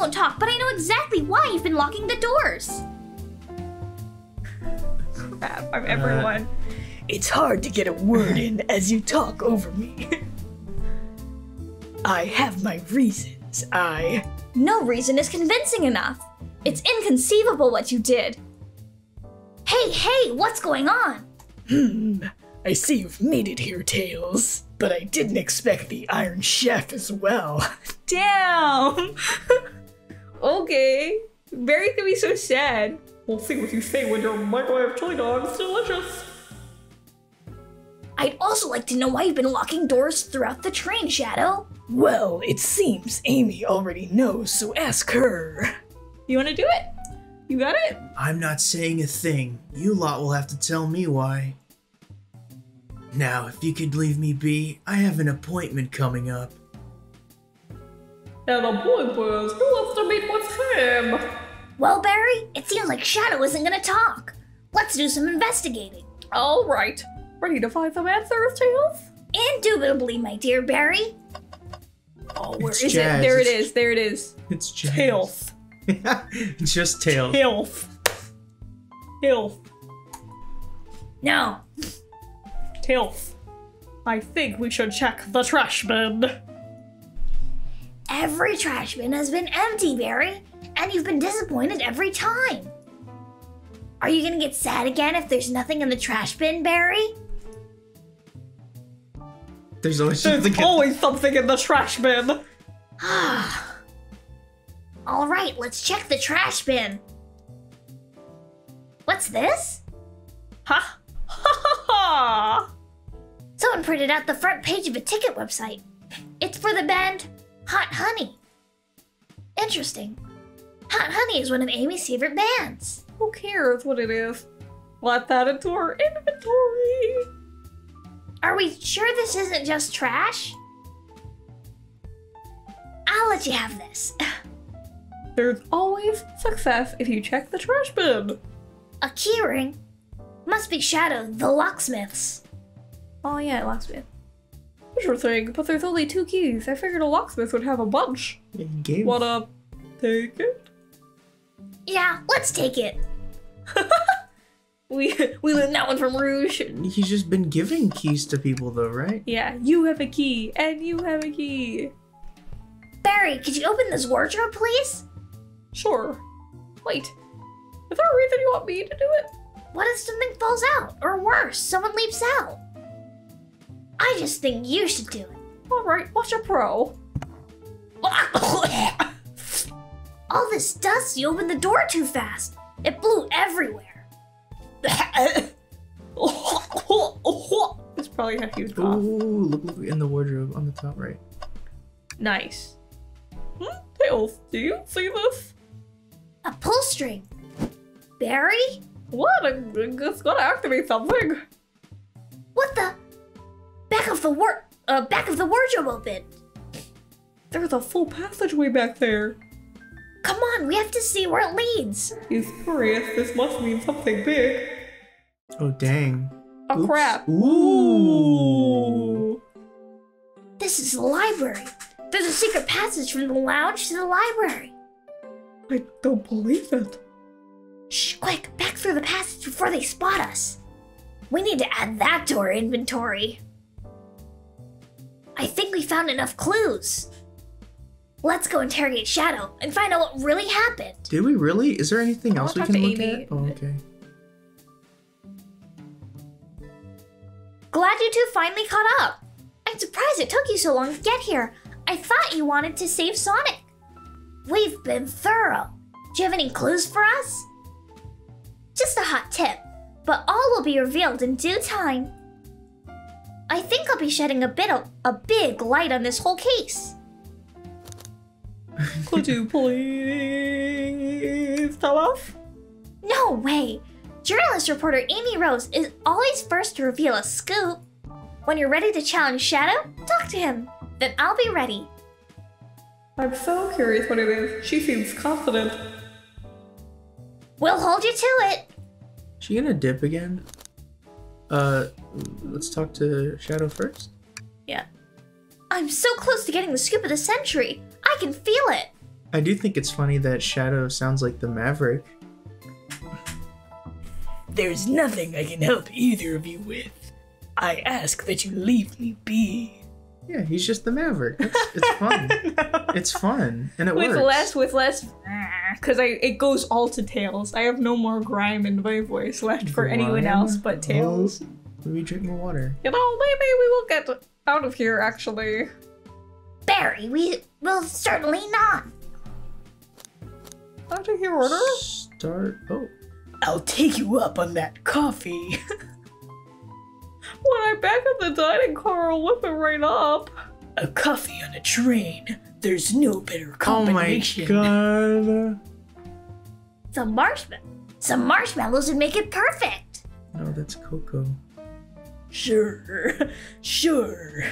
won't talk, but I know exactly why you've been locking the doors. Crap, I'm everyone. It's hard to get a word in as you talk over me. I have my reasons. I. No reason is convincing enough. It's inconceivable what you did. Hey, hey, what's going on? Hmm. I see you've made it here, Tails. But I didn't expect the Iron Chef as well. Damn! okay. Barry gonna be so sad. We'll see what you say when your microwave chili dog is delicious. I'd also like to know why you've been locking doors throughout the train, Shadow. Well, it seems Amy already knows, so ask her. You wanna do it? You got it? I'm not saying a thing. You lot will have to tell me why. Now, if you could leave me be, I have an appointment coming up. And the point was, who wants to meet with him? Well, Barry, it seems like Shadow isn't gonna talk. Let's do some investigating. All right. Ready to find some answers, Tails? Indubitably, my dear Barry. Oh, where It's is Jazz. it? There it is. There it is. It's James. Tails. Just tails. Tails. Tails. No. Tails. I think we should check the trash bin. Every trash bin has been empty, Barry, and you've been disappointed every time. Are you gonna get sad again if there's nothing in the trash bin, Barry? There's always There's something. always something in the trash bin. All right, let's check the trash bin. What's this? Ha! Ha ha ha! Someone printed out the front page of a ticket website. It's for the band Hot Honey. Interesting. Hot Honey is one of Amy's favorite bands. Who cares what it is? Let that into our inventory. Are we sure this isn't just trash? I'll let you have this. There's always success if you check the trash bin. A keyring? Must be Shadow, the locksmith's. Oh yeah, locksmith. Interesting, but there's only two keys. I figured a locksmith would have a bunch. He gave- Wanna take it? Yeah, let's take it. We we learned that one from Rouge. He's just been giving keys to people, though, right? Yeah, you have a key, and you have a key. Barry, could you open this wardrobe, please? Sure. Wait, is there a reason you want me to do it? What if something falls out? Or worse, someone leaps out? I just think you should do it. Alright, what's your pro? All this dust, you opened the door too fast. It blew everywhere. It's probably a huge Ooh, cough. look, look in the wardrobe on the top right. Nice. Hmm? Tails, do you see this? A pull string. Barry? What? I- It's gotta activate something. What the? Back of the war- uh, back of the wardrobe open. There's a full passageway back there. Come on, we have to see where it leads. He's curious. This must mean something big. Oh, dang. A Oops. crap. Ooh. This is the library. There's a secret passage from the lounge to the library. I don't believe it. Shh, quick, back through the passage before they spot us. We need to add that to our inventory. I think we found enough clues. Let's go interrogate Shadow and find out what really happened. Did we really? Is there anything I'll else we talk can to look Amy. at? Oh, okay. Glad you two finally caught up. I'm surprised it took you so long to get here. I thought you wanted to save Sonic. We've been thorough. Do you have any clues for us? Just a hot tip, but all will be revealed in due time. I think I'll be shedding a bit of a big light on this whole case. Could you please tell off? No way! Journalist reporter Amy Rose is always first to reveal a scoop. When you're ready to challenge Shadow, talk to him. Then I'll be ready. I'm so curious what it is. She seems confident. We'll hold you to it. She gonna dip again? Uh, let's talk to Shadow first. Yeah. I'm so close to getting the scoop of the century. I can feel it. I do think it's funny that Shadow sounds like the Maverick. There's nothing I can help either of you with. I ask that you leave me be. Yeah, he's just the Maverick. It's, it's fun. it's fun, and it with works. less, with less, because I it goes all to Tails. I have no more grime in my voice left for anyone else but Tails. Oh, let me drink more water. You know, maybe we will get out of here. Actually, Barry, we will certainly not. out of here, order. Start. Oh, I'll take you up on that coffee. When I'm back at the dining car, I'll whip it right up. a coffee on a train. There's no better combination. oh my combination. god. Some marshmallow. Some marshmallows would make it perfect. No, that's cocoa. Sure, sure.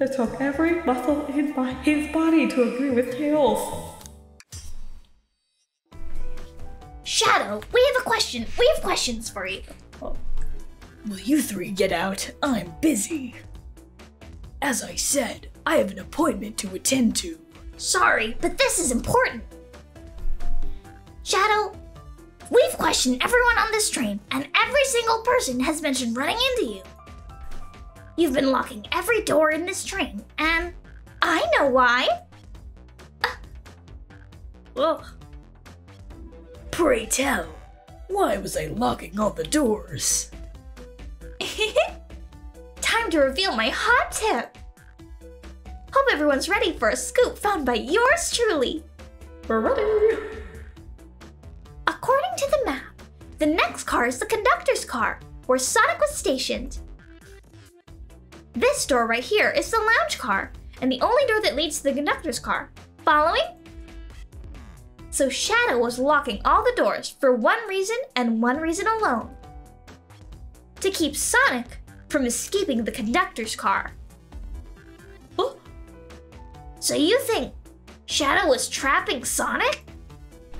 It took every muscle in my, his body to agree with Tails. Shadow, we have a question. We have questions for you. Will you three get out? I'm busy. As I said, I have an appointment to attend to. Sorry, but this is important. Shadow, we've questioned everyone on this train, and every single person has mentioned running into you. You've been locking every door in this train, and I know why. Uh, ugh. Pray tell, why was I locking all the doors? Time to reveal my hot tip. Hope everyone's ready for a scoop found by yours truly. We're ready. According to the map, the next car is the conductor's car, where Sonic was stationed. This door right here is the lounge car, and the only door that leads to the conductor's car. Following? So Shadow was locking all the doors for one reason and one reason alone to keep Sonic from escaping the conductor's car. Oh, So you think Shadow was trapping Sonic?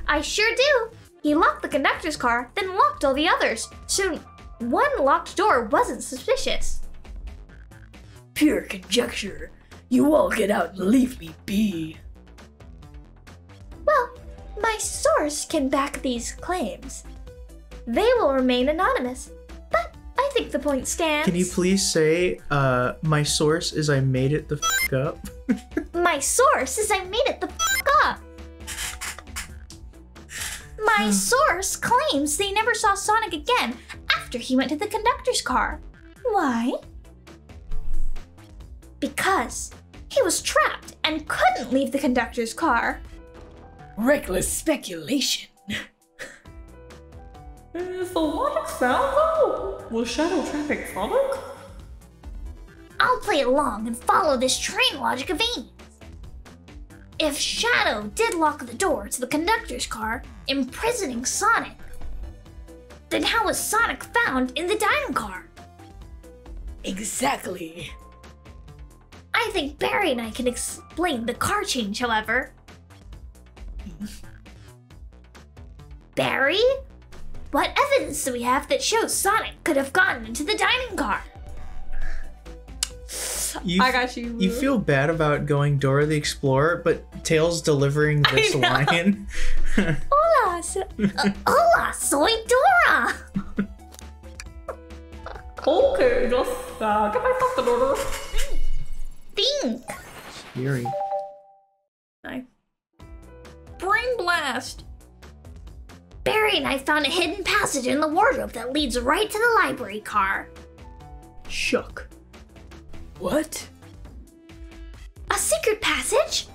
I sure do. He locked the conductor's car, then locked all the others. So one locked door wasn't suspicious. Pure conjecture. You all get out and leave me be. Well, my source can back these claims. They will remain anonymous, think the point stands. Can you please say, uh, my source is I made it the f up? My source is I made it the fuck up. My source claims they never saw Sonic again after he went to the conductor's car. Why? Because he was trapped and couldn't leave the conductor's car. Reckless speculation. Is the logic sound though? Was Shadow trapping Sonic? I'll play along and follow this train logic of Amy's. If Shadow did lock the door to the conductor's car, imprisoning Sonic, then how was Sonic found in the dining car? Exactly. I think Barry and I can explain the car change, however. Barry? What evidence do we have that shows Sonic could have gotten into the dining car? You, I got you. You feel bad about going Dora the Explorer, but Tails delivering this know. line. Hola, so- uh, hola, soy Dora! Okay, just uh, get my stuff in order. Think. Scary. Nice. Brain blast. Barry and I found a hidden passage in the wardrobe that leads right to the library car. Shook. What? A secret passage?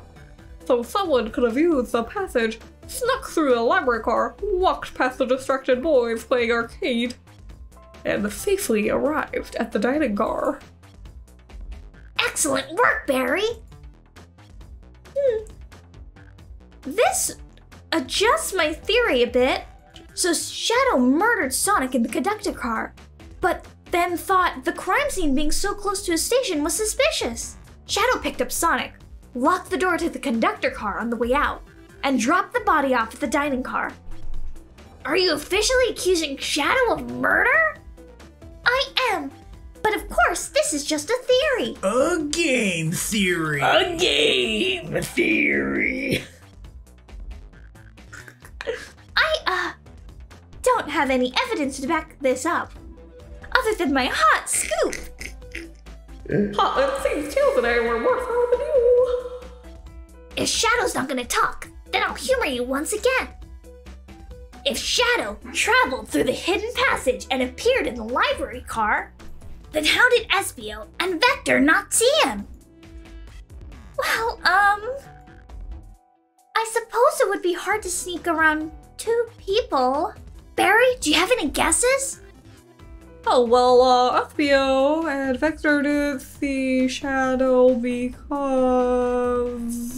So someone could have used the passage, snuck through the library car, walked past the distracted boys playing arcade, and safely arrived at the dining car. Excellent work, Barry! Hmm. This adjusts my theory a bit. So Shadow murdered Sonic in the conductor car, but then thought the crime scene being so close to his station was suspicious. Shadow picked up Sonic, locked the door to the conductor car on the way out, and dropped the body off at the dining car. Are you officially accusing Shadow of murder? I am, but But of course, this is just a theory. A game theory. A game theory. Don't have any evidence to back this up. Other than my hot scoop. Hot and seems tales today were more than you. If Shadow's not gonna talk, then I'll humor you once again. If Shadow traveled through the hidden passage and appeared in the library car, then how did Espio and Vector not see him? Well, um. I suppose it would be hard to sneak around two people. Barry, do you have any guesses? Oh, well, uh, Espio and Vector did see Shadow because,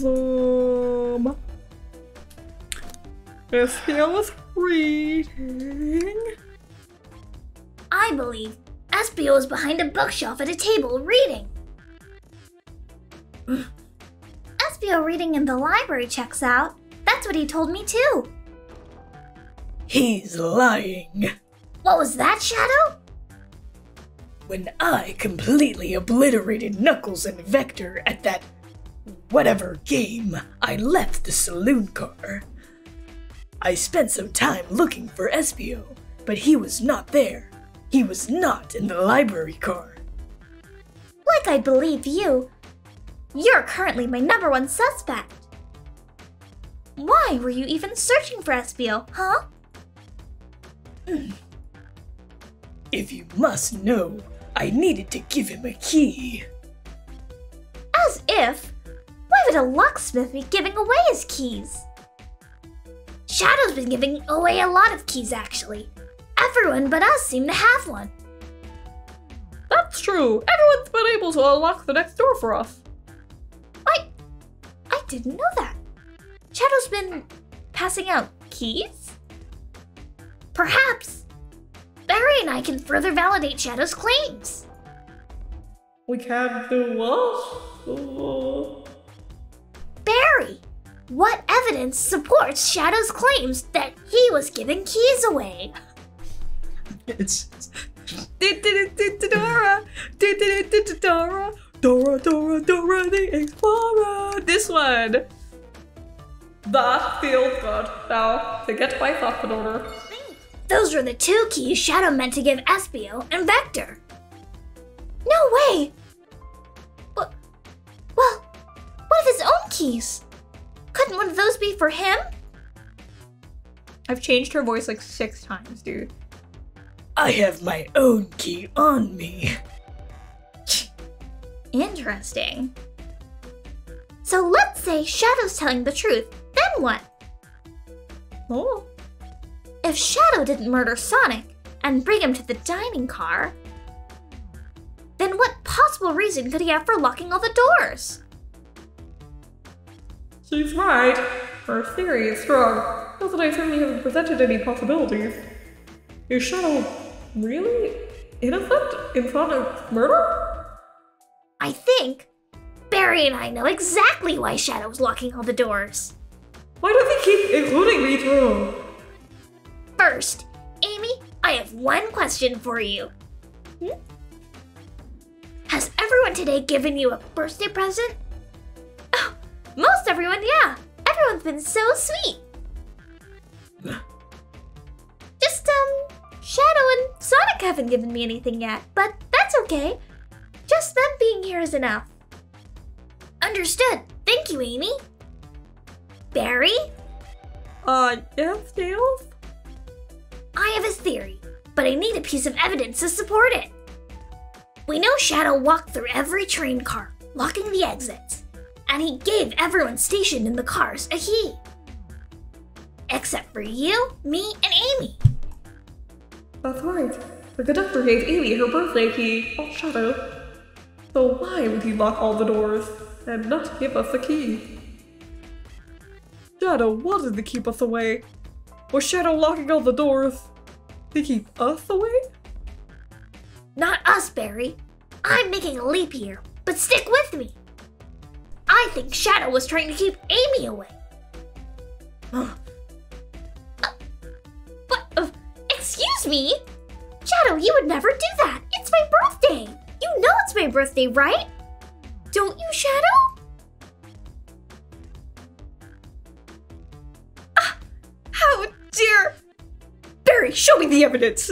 um... Espio was reading... I believe Espio is behind a bookshelf at a table reading. Espio reading in the library checks out. That's what he told me too. He's lying. What was that, Shadow? When I completely obliterated Knuckles and Vector at that whatever game, I left the saloon car. I spent some time looking for Espio, but he was not there. He was not in the library car. Like I believe you. You're currently my number one suspect. Why were you even searching for Espio, huh? If you must know, I needed to give him a key. As if. Why would a locksmith be giving away his keys? Shadow's been giving away a lot of keys, actually. Everyone but us seem to have one. That's true. Everyone's been able to unlock the next door for us. I. I didn't know that. Shadow's been passing out keys? Perhaps. Barry and I can further validate Shadow's claims. We can't do what? Barry, what evidence supports Shadow's claims that he was giving keys away? It's Dora, Dora, Dora, Dora, Dora the Explorer. This one. That feels good. Now, to get my thoughts in order. Those were the two keys Shadow meant to give Espio and Vector. No way! But, well, what of his own keys? Couldn't one of those be for him? I've changed her voice like six times, dude. I have my own key on me. Interesting. So let's say Shadow's telling the truth, then what? Oh. If Shadow didn't murder Sonic and bring him to the dining car, then what possible reason could he have for locking all the doors? She's right. Her theory is strong. Not that I certainly haven't presented any possibilities. Is Shadow really innocent in Sonic's murder? I think Barry and I know exactly why Shadow's locking all the doors. Why does he keep including me too? First, Amy, I have one question for you. Hmm? Has everyone today given you a birthday present? Oh, most everyone, yeah. Everyone's been so sweet. Just, um, Shadow and Sonic haven't given me anything yet, but that's okay. Just them being here is enough. Understood. Thank you, Amy. Barry, Uh, yes, Tails? I have a theory, but I need a piece of evidence to support it. We know Shadow walked through every train car, locking the exits, and he gave everyone stationed in the cars a key. Except for you, me, and Amy. That's right. The conductor gave Amy her birthday key, not Shadow. So why would he lock all the doors and not give us a key? Shadow wanted to keep us away. Was Shadow locking all the doors to keep us away? Not us, Barry. I'm making a leap here, but stick with me. I think Shadow was trying to keep Amy away. Uh, but, uh, excuse me? Shadow, you would never do that. It's my my birthday! You know it's my birthday, right? Don't you, Shadow? Barry, show me the evidence!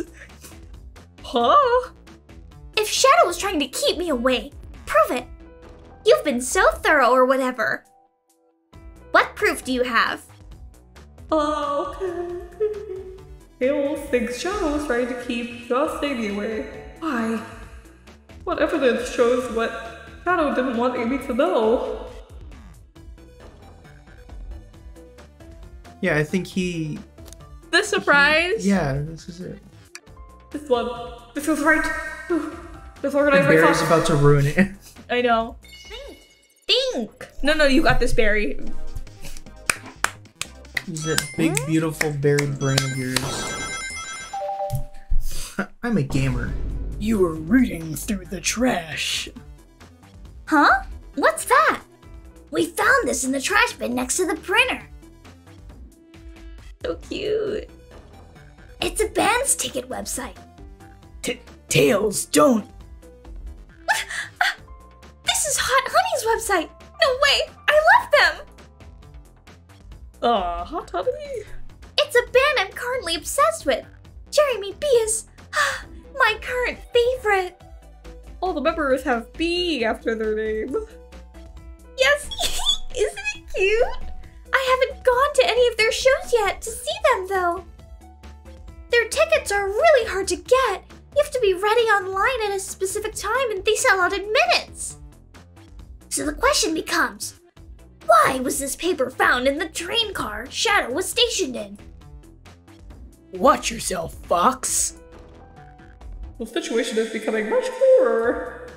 Huh? If Shadow was trying to keep me away, prove it. You've been so thorough or whatever. What proof do you have? Oh, okay. Hale thinks Shadow's trying to keep just Amy away. Why? What evidence shows what Shadow didn't want Amy to know? Yeah, I think he. The surprise? Yeah, this is it. This one. This was right. This And organized Barry's myself. about to ruin it. I know. Think. Think! No, no, you got this, Barry. Use that big, hmm? beautiful buried brain of yours. I'm a gamer. You were rooting through the trash. Huh? What's that? We found this in the trash bin next to the printer. So cute. It's a band's ticket website. T- Tails, don't. This is Hot Honey's website. No way, I love them. Aw, hot honey. It's a band I'm currently obsessed with. Jeremy B is my current favorite. All the members have B after their name. Yes, isn't it cute? I haven't gone to any of their shows yet to see them though. Their tickets are really hard to get. You have to be ready online at a specific time and they sell out in minutes. So the question becomes why was this paper found in the train car Shadow was stationed in? Watch yourself, Fox. The situation is becoming much clearer.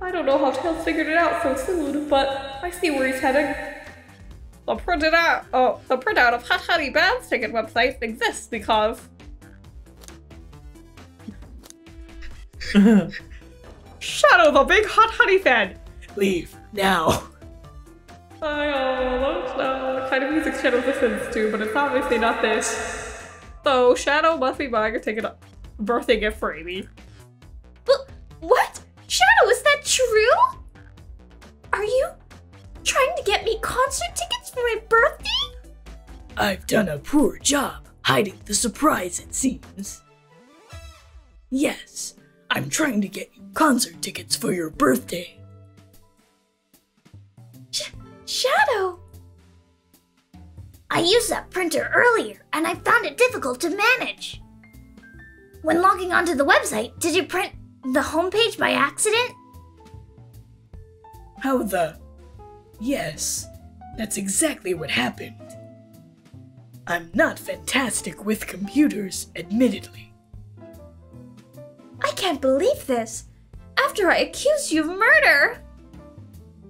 I don't know how Tails figured it out so soon, but I see where he's heading. The printed out, oh, the printout of Hot Honey Band's ticket website exists because Shadow's the big Hot Honey fan. Leave now. I don't know what kind of music Shadow listens to, but it's obviously not this. So Shadow must be buying a ticket, a birthday gift for Amy. But what? Shadow, is that true? Are you trying to get me concert tickets for my birthday? I've done a poor job hiding the surprise, it seems. Yes, I'm trying to get you concert tickets for your birthday. Shadow! I used that printer earlier and I found it difficult to manage. When logging onto the website, did you print the homepage by accident? How the. Yes, that's exactly what happened. I'm not fantastic with computers, admittedly. I can't believe this. After I accused you of murder.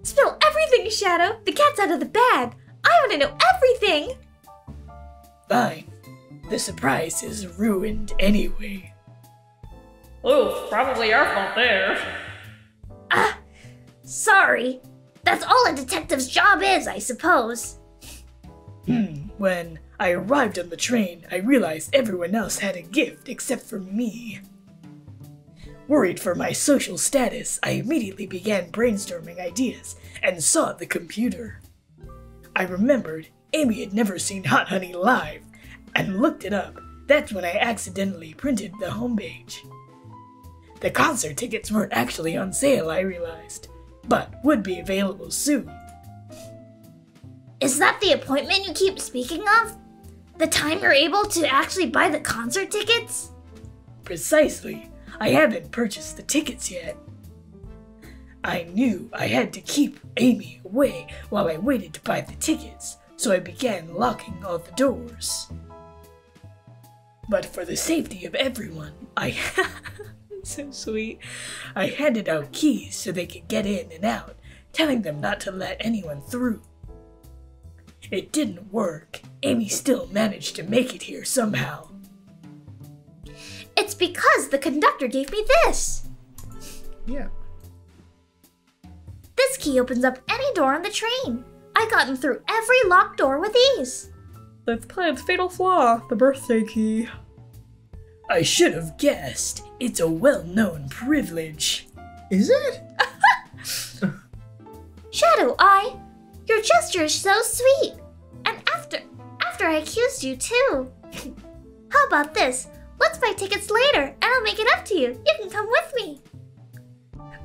Spill everything, Shadow. The cat's out of the bag. I want to know everything. Fine. The surprise is ruined anyway. Oh, probably our fault there. Ah, sorry. That's all a detective's job is, I suppose. Hmm, when I arrived on the train, I realized everyone else had a gift except for me. Worried for my social status, I immediately began brainstorming ideas and saw the computer. I remembered Amy had never seen Hot Honey live and looked it up. That's when I accidentally printed the homepage. The concert tickets weren't actually on sale, I realized, but would be available soon. Is that the appointment you keep speaking of? The time you're able to actually buy the concert tickets? Precisely. I haven't purchased the tickets yet. I knew I had to keep Amy away while I waited to buy the tickets, so I began locking all the doors. But for the safety of everyone, I. so sweet. I handed out keys so they could get in and out, telling them not to let anyone through. It didn't work. Amy still managed to make it here somehow. It's because the conductor gave me this. Yeah. This key opens up any door on the train. I gotten through every locked door with ease. That's plan's fatal flaw, the birthday key. I should have guessed. It's a well known privilege. Is it? Shadow Eye, your gesture is so sweet. And after after I accused you too. How about this? Let's buy tickets later and I'll make it up to you. You can come with me.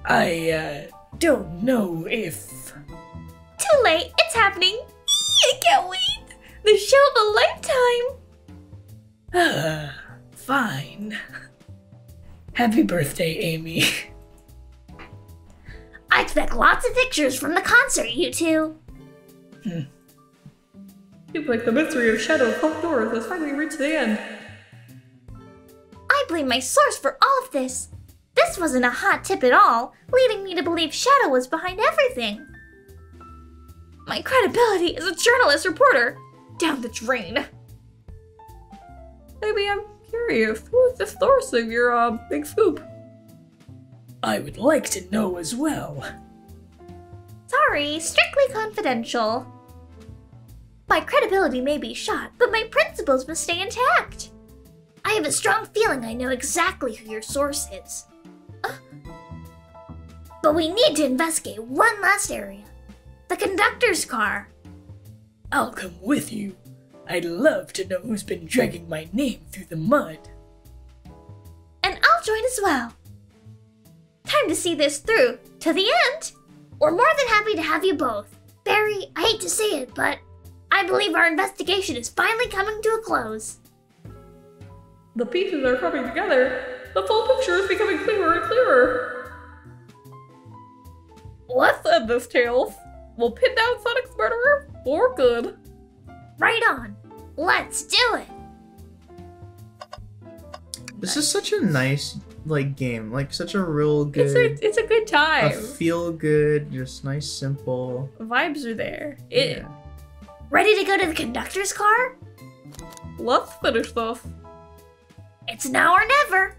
I, uh, don't know if. Too late, it's happening. I can't wait. The show of a lifetime. Ah, fine. Happy birthday, Amy. I expect lots of pictures from the concert, you two. Hmm. You like the mystery of Shadow of Locked Doors has finally reached the end. I blame my source for all of this. This wasn't a hot tip at all, leading me to believe Shadow was behind everything. My credibility as a journalist reporter down the drain. Maybe I'm curious. Who is the source of your uh, big scoop? I would like to know as well. Sorry, strictly confidential. My credibility may be shot, but my principles must stay intact. I have a strong feeling I know exactly who your source is. Uh, But we need to investigate one last area the conductor's car. I'll come with you. I'd love to know who's been dragging my name through the mud. and I'll join as well. Time to see this through to the end. We're more than happy to have you both. Barry, I hate to say it, but I believe our investigation is finally coming to a close. The pieces are coming together. The full picture is becoming clearer and clearer. Let's end this, Tails. We'll pin down Sonic's murderer for good. Right on. Let's do it. This is such a nice like game, like such a real It's good, a, it's a good time. a time. feel good, just nice, simple. Vibes are there. It, yeah. Ready to go to the conductor's car? Let's finish this. It's now or never.